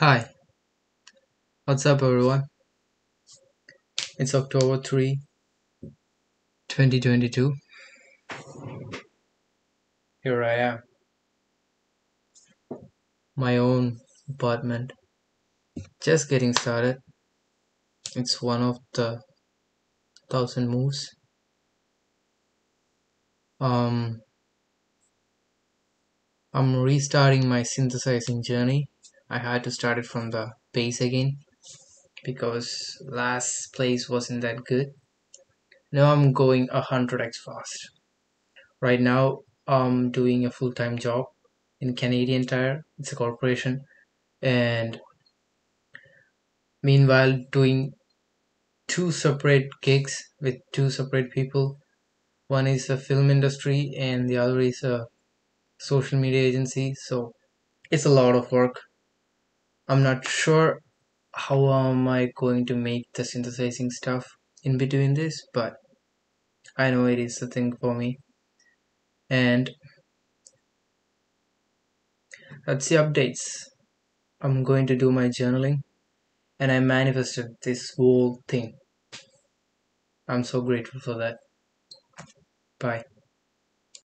Hi, what's up, everyone? It's October 3, 2022. Here I am, my own apartment, just getting started. It's one of the thousand moves. Um, I'm restarting my synthesizing journey. I had to start it from the base again because last place wasn't that good. Now I'm going hundred x fast. Right now I'm doing a full-time job in Canadian Tire. It's a corporation, and meanwhile doing two separate gigs with two separate people. One is a film industry, and the other is a social media agency. So it's a lot of work. I'm not sure how am I going to make the synthesizing stuff in between this, but I know it is a thing for me. And that's the updates. I'm going to do my journaling, and I manifested this whole thing. I'm so grateful for that. Bye.